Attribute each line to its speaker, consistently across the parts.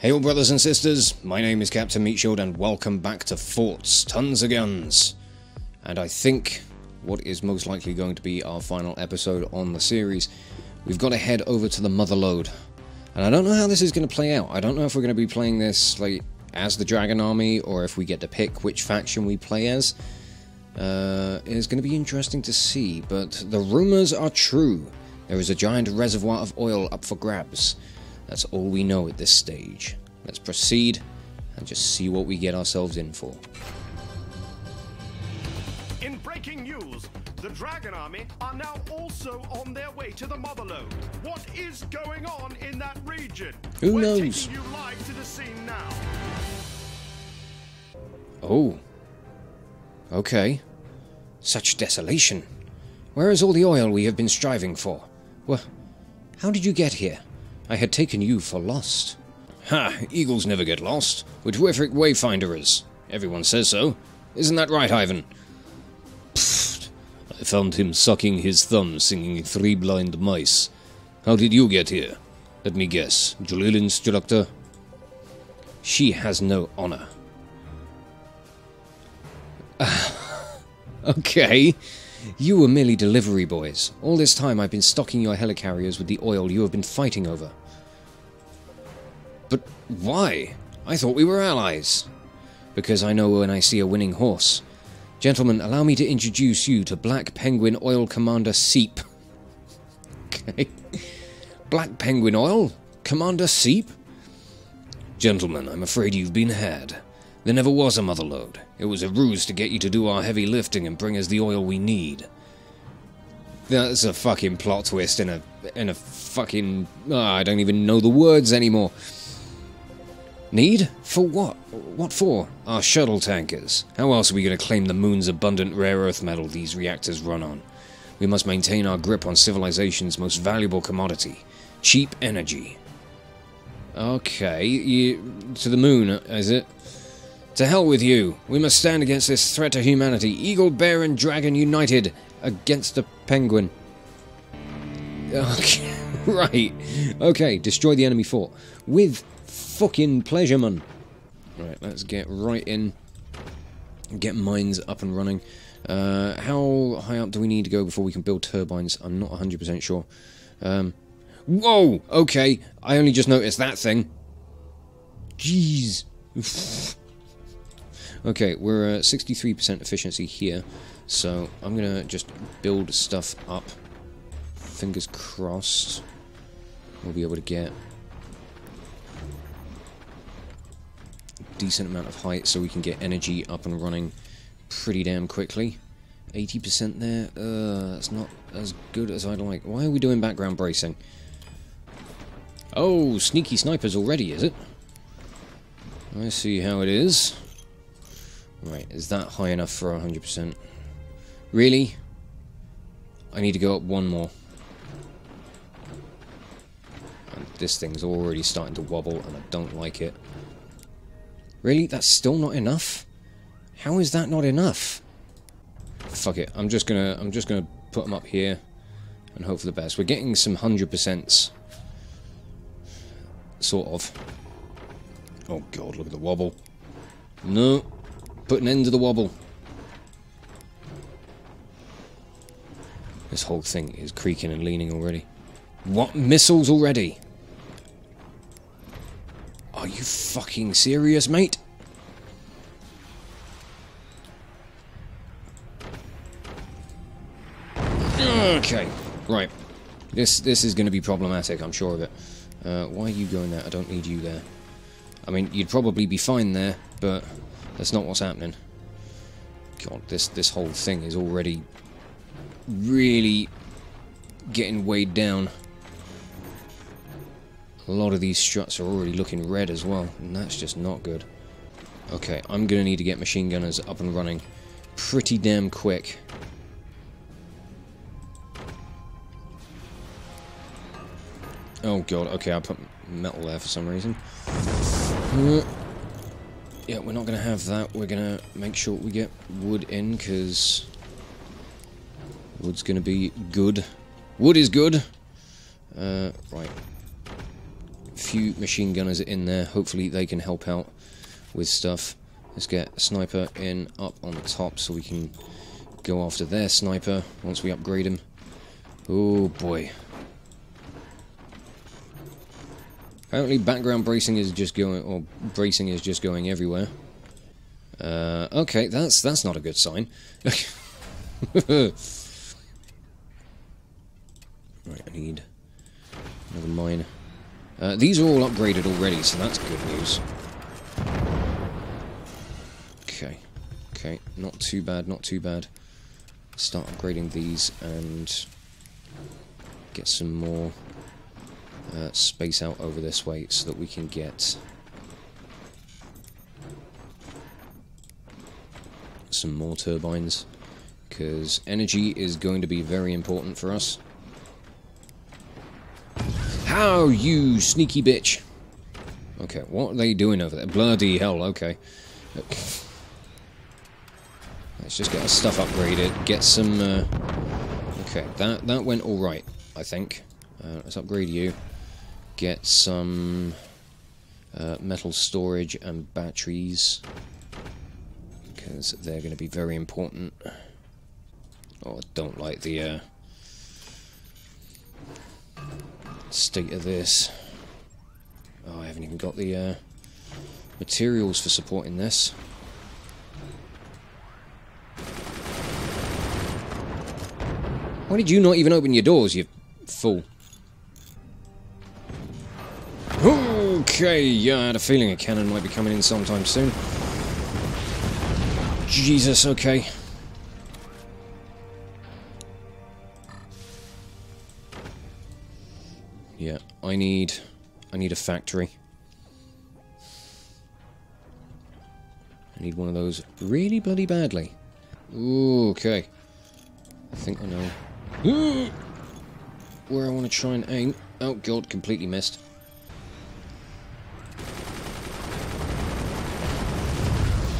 Speaker 1: Hail, brothers and sisters. My name is Captain Meatshield, and welcome back to Forts Tons of Guns. And I think what is most likely going to be our final episode on the series, we've got to head over to the Motherlode. And I don't know how this is going to play out. I don't know if we're going to be playing this like as the Dragon Army, or if we get to pick which faction we play as. Uh, it's going to be interesting to see, but the rumors are true. There is a giant reservoir of oil up for grabs. That's all we know at this stage. Let's proceed and just see what we get ourselves in for.
Speaker 2: In breaking news, the Dragon Army are now also on their way to the Motherlode. What is going on in that region?
Speaker 1: Who
Speaker 2: We're
Speaker 1: knows?
Speaker 2: you live to the scene now.
Speaker 1: Oh. Okay. Such desolation. Where is all the oil we have been striving for? Well, how did you get here? I had taken you for lost. Ha! Eagles never get lost. We're terrific wayfinders. Everyone says so. Isn't that right, Ivan? Pfft. I found him sucking his thumb singing Three Blind Mice. How did you get here? Let me guess. Drill instructor? She has no honor. Okay. You were merely delivery boys. All this time I've been stocking your helicarriers with the oil you have been fighting over. But why? I thought we were allies. Because I know when I see a winning horse. Gentlemen, allow me to introduce you to Black Penguin Oil Commander Seep. Okay. Black Penguin Oil? Commander Seep? Gentlemen, I'm afraid you've been had. There never was a motherlode. It was a ruse to get you to do our heavy lifting and bring us the oil we need. That's a fucking plot twist in a in a fucking ah, I don't even know the words anymore. Need? For what? What for? Our shuttle tankers. How else are we going to claim the moon's abundant rare earth metal these reactors run on? We must maintain our grip on civilization's most valuable commodity cheap energy. Okay, you, to the moon, uh, is it? To hell with you. We must stand against this threat to humanity. Eagle, bear, and dragon united against the penguin. Okay, right. Okay, destroy the enemy fort. With fucking pleasure, man. Right, let's get right in. Get mines up and running. Uh, how high up do we need to go before we can build turbines? I'm not 100% sure. Um, whoa! Okay, I only just noticed that thing. Jeez. Okay, we're at 63% efficiency here, so I'm gonna just build stuff up. Fingers crossed we'll be able to get decent amount of height so we can get energy up and running pretty damn quickly. 80% there, uh, that's not as good as I'd like. Why are we doing background bracing? Oh, sneaky snipers already, is it? I see how it is. Right, is that high enough for 100%? Really? I need to go up one more. And this thing's already starting to wobble and I don't like it. Really? That's still not enough? How is that not enough? Fuck it. I'm just gonna I'm just gonna put them up here and hope for the best. We're getting some 100%s. Sort of. Oh god, look at the wobble. No. Put an end to the wobble. This whole thing is creaking and leaning already. What? Missiles already? Are you fucking serious, mate? Okay, right. This this is going to be problematic, I'm sure of it. Uh, why are you going there? I don't need you there. I mean, you'd probably be fine there, but that's not what's happening. God, this this whole thing is already really getting weighed down. A lot of these struts are already looking red as well, and that's just not good. Okay, I'm gonna need to get machine gunners up and running pretty damn quick. Oh god, okay, I put metal there for some reason. Uh, yeah, we're not going to have that. We're going to make sure we get wood in, because wood's going to be good. Wood is good! Uh, right. Few machine gunners in there. Hopefully they can help out with stuff. Let's get a sniper in up on the top so we can go after their sniper once we upgrade him. Oh boy. Apparently background bracing is just going, or bracing is just going everywhere. Uh, okay, that's that's not a good sign. right, I need another mine. Uh, these are all upgraded already, so that's good news. Okay, okay, not too bad, not too bad. Start upgrading these and get some more uh, space out over this way so that we can get some more turbines because energy is going to be very important for us. How, you sneaky bitch! Okay, what are they doing over there? Bloody hell, okay. Let's just get our stuff upgraded, get some... Uh... Okay, that, that went alright, I think. Uh, let's upgrade you. Get some uh, metal storage and batteries. Because they're going to be very important. Oh, I don't like the uh, state of this. Oh, I haven't even got the uh, materials for supporting this. Why did you not even open your doors, you fool? Okay, yeah, I had a feeling a cannon might be coming in sometime soon. Jesus, okay. I need... I need a factory. I need one of those really bloody badly. Ooh, okay. I think I know where I want to try and aim. Oh god, completely missed.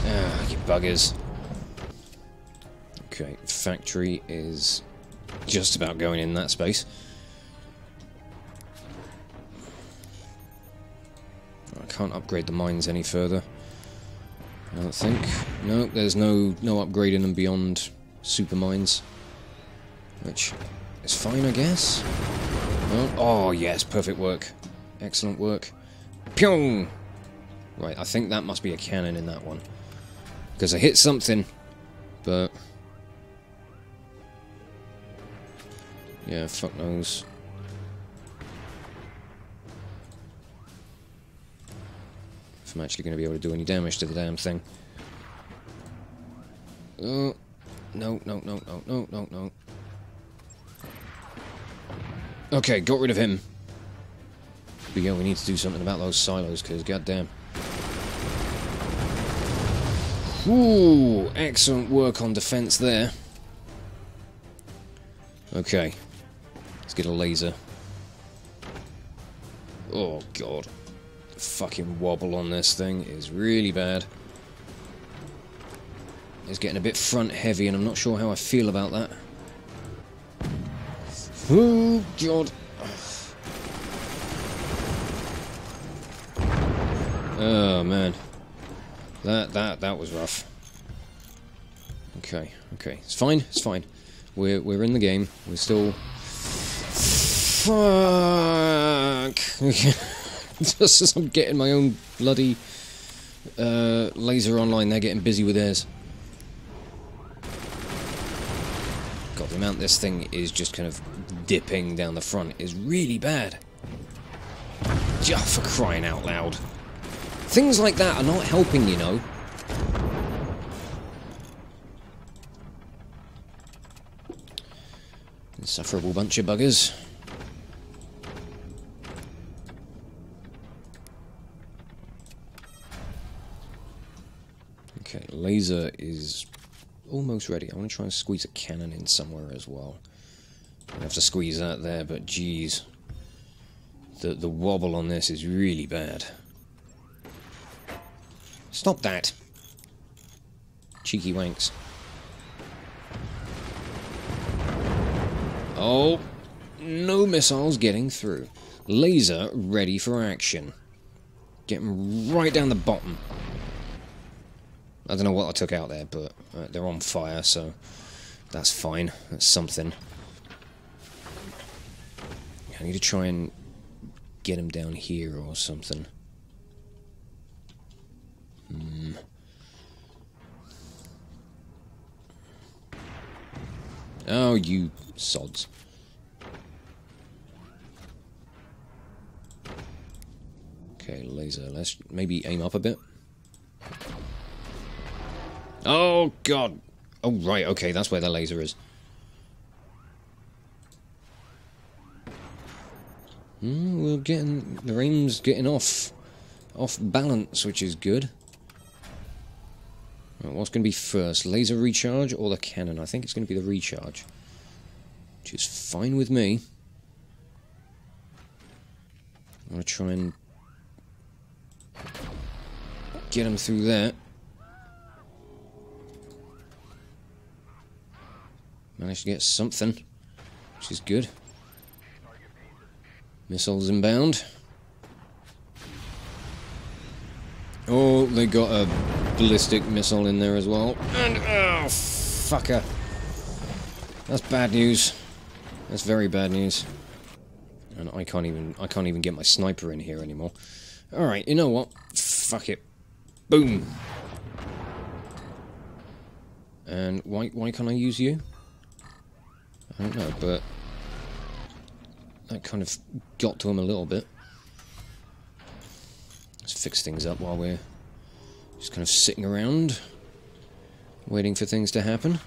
Speaker 1: Ah, you buggers. Okay, factory is just about going in that space. Can't upgrade the mines any further. I don't think. No, there's no no upgrading them beyond super mines. Which is fine, I guess. Oh, yes, perfect work. Excellent work. Pyong! Right, I think that must be a cannon in that one. Because I hit something, but... Yeah, fuck knows. If I'm actually going to be able to do any damage to the damn thing. Oh, no, no, no, no, no, no, no. Okay, got rid of him. But yeah, we need to do something about those silos, because goddamn. Ooh, excellent work on defense there. Okay, let's get a laser. Oh god, the fucking wobble on this thing is really bad. It's getting a bit front heavy, and I'm not sure how I feel about that. Oh, God. Oh, man. That, that, that was rough. Okay, okay. It's fine, it's fine. We're, we're in the game. We're still... Fuck! Just as I'm getting my own bloody uh, laser online, they're getting busy with theirs. God, the amount this thing is just kind of dipping down the front is really bad. Just for crying out loud. Things like that are not helping, you know. Insufferable bunch of buggers. Okay, laser is almost ready. I want to try and squeeze a cannon in somewhere as well. I have to squeeze that there, but geez. The, the wobble on this is really bad. Stop that! Cheeky wanks. Oh, no missiles getting through. laser ready for action. Getting right down the bottom. I don't know what I took out there, but uh, they're on fire, so that's fine. That's something. I need to try and get them down here or something. Hmm. Oh, you sods. Okay, laser. Let's maybe aim up a bit. Oh, God. Oh, right. Okay, that's where the laser is. Mm, we're getting... The aim's getting off. Off balance, which is good. Right, what's going to be first? Laser recharge or the cannon? I think it's going to be the recharge. Which is fine with me. I'm going to try and get him through that. Managed to get something, which is good. Missiles inbound. Oh, they got a ballistic missile in there as well. And, oh, fucker. That's bad news. That's very bad news. And I can't even, I can't even get my sniper in here anymore. Alright, you know what? Fuck it. Boom. And why, why can't I use you? I don't know, but that kind of got to him a little bit. Let's fix things up while we're just kind of sitting around, waiting for things to happen.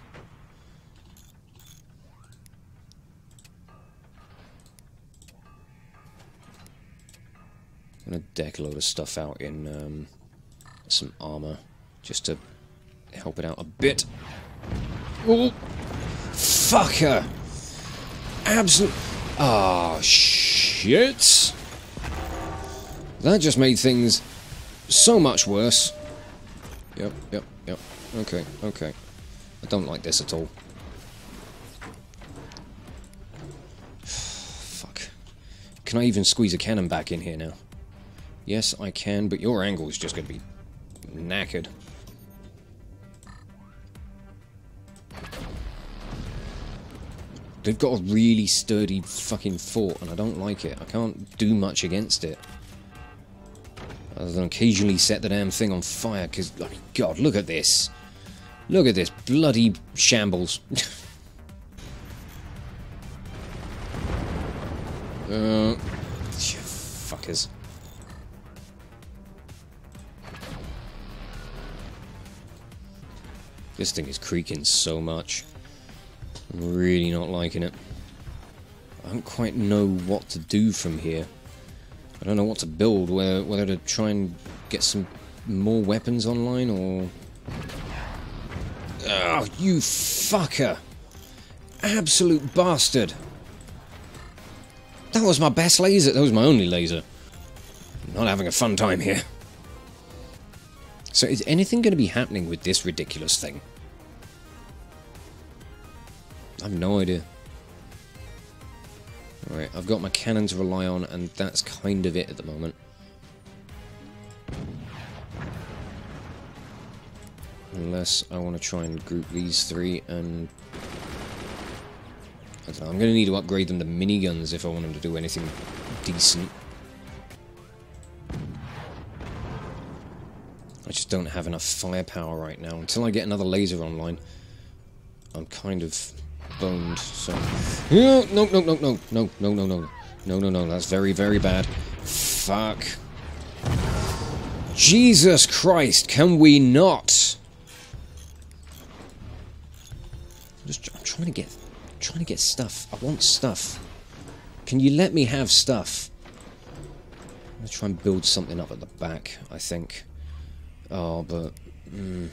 Speaker 1: I'm gonna deck a load of stuff out in um, some armor, just to help it out a bit. Oh, fucker! Absolute. Ah, oh, shit! That just made things so much worse. Yep, yep, yep. Okay, okay. I don't like this at all. Fuck. Can I even squeeze a cannon back in here now? Yes, I can, but your angle is just going to be knackered. They've got a really sturdy fucking fort, and I don't like it. I can't do much against it. Other than occasionally set the damn thing on fire, because, God, look at this. Look at this bloody shambles. uh, fuckers. This thing is creaking so much. I'm really not liking it. I don't quite know what to do from here. I don't know what to build, whether, whether to try and get some more weapons online or... Oh, you fucker! Absolute bastard! That was my best laser. That was my only laser. I'm Not having a fun time here. So is anything going to be happening with this ridiculous thing? I have no idea. Alright, I've got my cannon to rely on, and that's kind of it at the moment. Unless I want to try and group these three and... I don't know, I'm going to need to upgrade them to miniguns if I want them to do anything decent. I just don't have enough firepower right now. Until I get another laser online, I'm kind of boned, so... No, no, no, no, no, no, no, no, no. No, no, no, that's very, very bad. Fuck. Jesus Christ, can we not? I'm just I'm trying to get I'm trying to get stuff. I want stuff. Can you let me have stuff? I'm gonna try and build something up at the back, I think. Oh, but... Mm,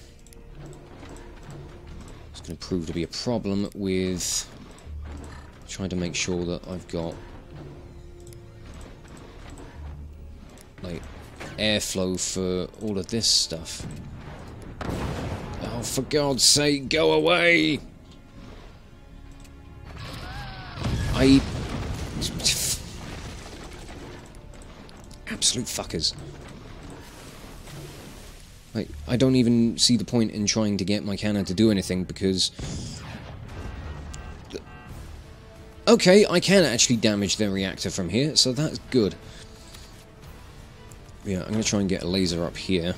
Speaker 1: it's going to prove to be a problem with trying to make sure that I've got like airflow for all of this stuff. Oh, for God's sake, go away! I... Absolute fuckers. Like, I don't even see the point in trying to get my cannon to do anything because... Okay, I can actually damage their reactor from here, so that's good. Yeah, I'm going to try and get a laser up here.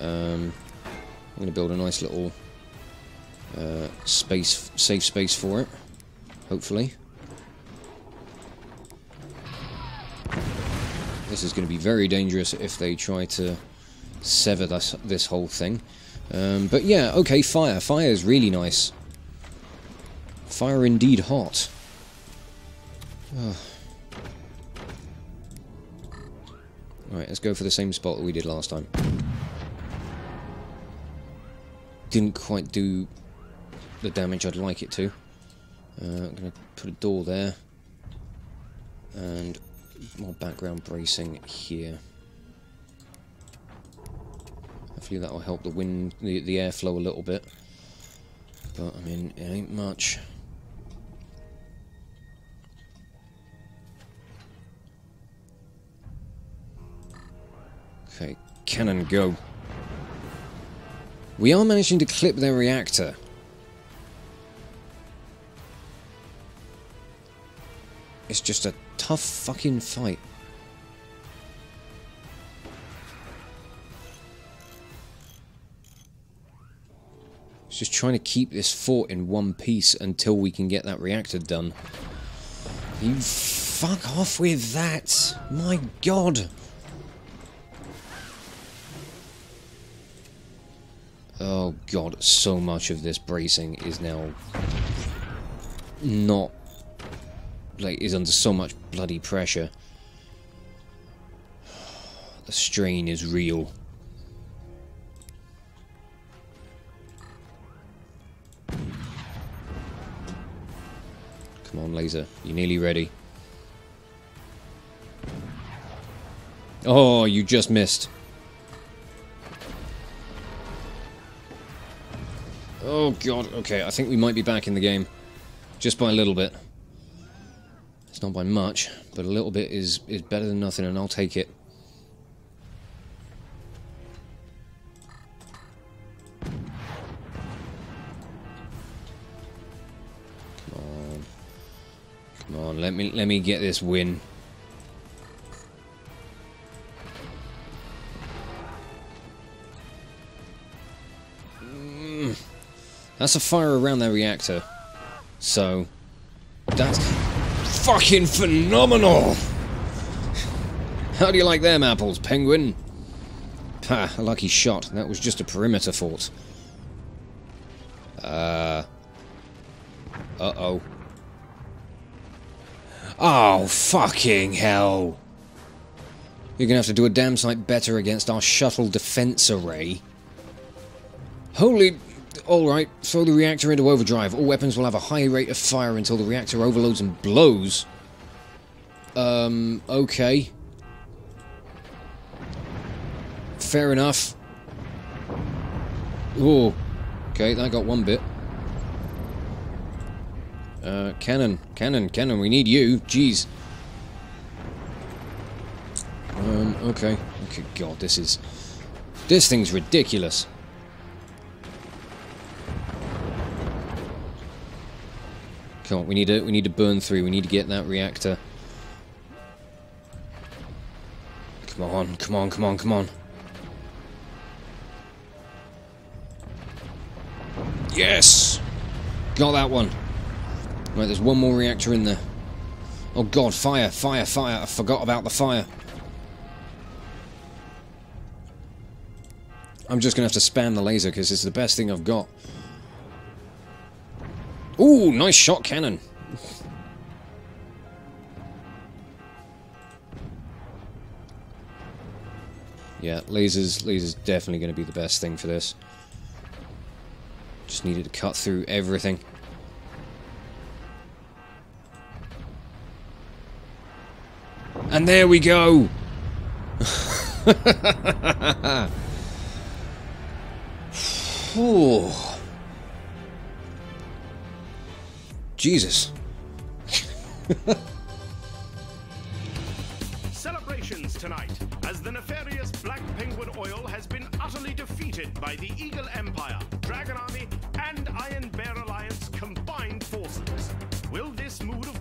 Speaker 1: Um, I'm going to build a nice little uh, space, safe space for it, hopefully. This is going to be very dangerous if they try to sever this, this whole thing. Um, but yeah, okay, fire. Fire is really nice. Fire indeed hot. Alright, let's go for the same spot that we did last time. Didn't quite do the damage I'd like it to. Uh, I'm going to put a door there. And more background bracing here. Hopefully that will help the wind, the, the airflow a little bit. But, I mean, it ain't much. Okay, cannon go. We are managing to clip their reactor. It's just a tough fucking fight. Just trying to keep this fort in one piece until we can get that reactor done. You fuck off with that! My god! Oh god, so much of this bracing is now not like is under so much bloody pressure. The strain is real. Come on, laser. You're nearly ready. Oh, you just missed. Oh god, okay, I think we might be back in the game. Just by a little bit. It's not by much, but a little bit is, is better than nothing, and I'll take it. On, let me let me get this win. Mm. That's a fire around their reactor. So, that's fucking phenomenal! How do you like them apples, penguin? Ha, a lucky shot. That was just a perimeter fort. Uh... Uh-oh. Oh, fucking hell! You're gonna have to do a damn sight better against our shuttle defense array. Holy... Alright, throw the reactor into overdrive. All weapons will have a high rate of fire until the reactor overloads and blows. Um, okay. Fair enough. Oh, okay, that got one bit. Uh, cannon, cannon, cannon, we need you. Jeez. Um, okay. Okay, God, this is... This thing's ridiculous. Come on, we need to we need to burn through. We need to get that reactor. Come on, come on, come on, come on. Yes! Got that one. Right, there's one more reactor in there. Oh god, fire, fire, fire. I forgot about the fire. I'm just going to have to spam the laser because it's the best thing I've got. Ooh, nice shot cannon. yeah, lasers, lasers definitely going to be the best thing for this. Just needed to cut through everything. And there we go! Ooh. Jesus.
Speaker 2: Celebrations tonight, as the nefarious Black Penguin Oil has been utterly defeated by the Eagle Empire, Dragon Army, and Iron Bear Alliance combined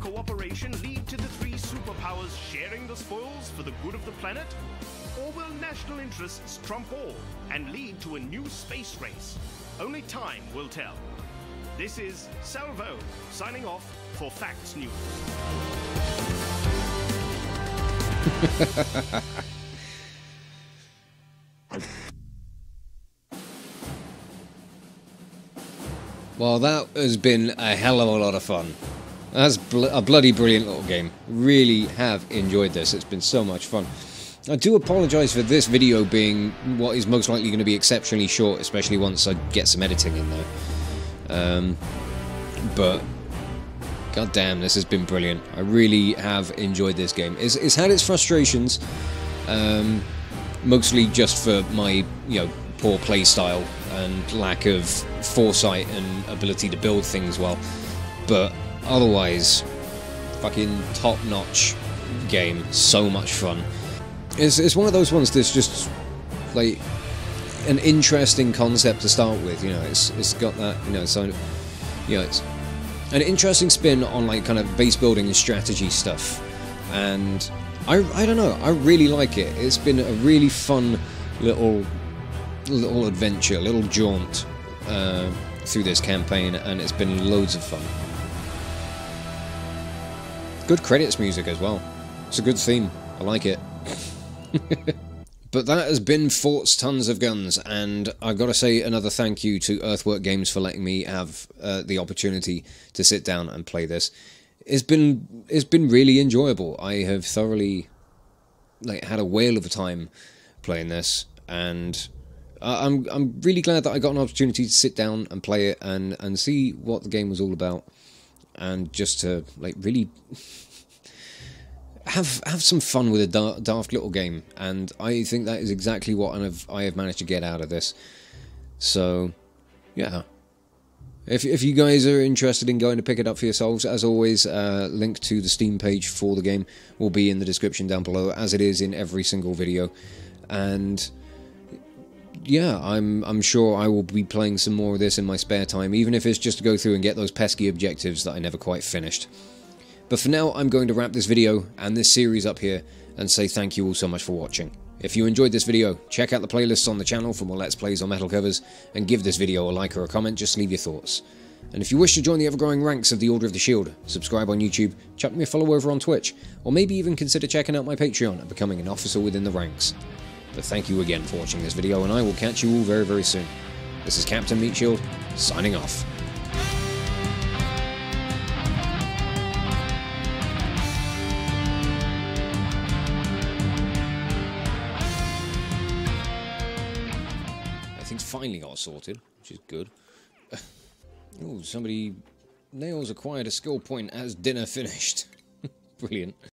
Speaker 2: cooperation lead to the three superpowers sharing the spoils for the good of the planet? Or will national interests trump all and lead to a new space race? Only time will tell. This is Salvo signing off for Facts News.
Speaker 1: Well, that has been a hell of a lot of fun. That's bl a bloody brilliant little game. Really have enjoyed this. It's been so much fun. I do apologise for this video being what is most likely going to be exceptionally short, especially once I get some editing in there. Um, but god damn, this has been brilliant. I really have enjoyed this game. It's, it's had its frustrations, um, mostly just for my you know poor play style and lack of foresight and ability to build things well. But otherwise, fucking top notch game. So much fun. It's, it's one of those ones that's just like an interesting concept to start with. You know, it's it's got that you know so you know it's an interesting spin on like kind of base building and strategy stuff, and I I don't know I really like it. It's been a really fun little little adventure, little jaunt uh, through this campaign, and it's been loads of fun. Good credits music as well. It's a good theme. I like it. but that has been Forts Tons of Guns, and I've got to say another thank you to Earthwork Games for letting me have uh, the opportunity to sit down and play this. It's been it's been really enjoyable. I have thoroughly like had a whale of a time playing this, and I'm I'm really glad that I got an opportunity to sit down and play it and and see what the game was all about, and just to like really have have some fun with a daft little game, and I think that is exactly what I have I have managed to get out of this. So, yeah. If if you guys are interested in going to pick it up for yourselves, as always, uh, link to the Steam page for the game will be in the description down below, as it is in every single video. And yeah, I'm I'm sure I will be playing some more of this in my spare time, even if it's just to go through and get those pesky objectives that I never quite finished. But for now, I'm going to wrap this video and this series up here and say thank you all so much for watching. If you enjoyed this video, check out the playlists on the channel for more Let's Plays on metal covers, and give this video a like or a comment, just leave your thoughts. And if you wish to join the ever-growing ranks of the Order of the Shield, subscribe on YouTube, chuck me a follow over on Twitch, or maybe even consider checking out my Patreon and becoming an officer within the ranks. But thank you again for watching this video, and I will catch you all very, very soon. This is Captain Meatshield, signing off. Things finally got sorted, which is good. oh, somebody... Nails acquired a skill point as dinner finished. Brilliant.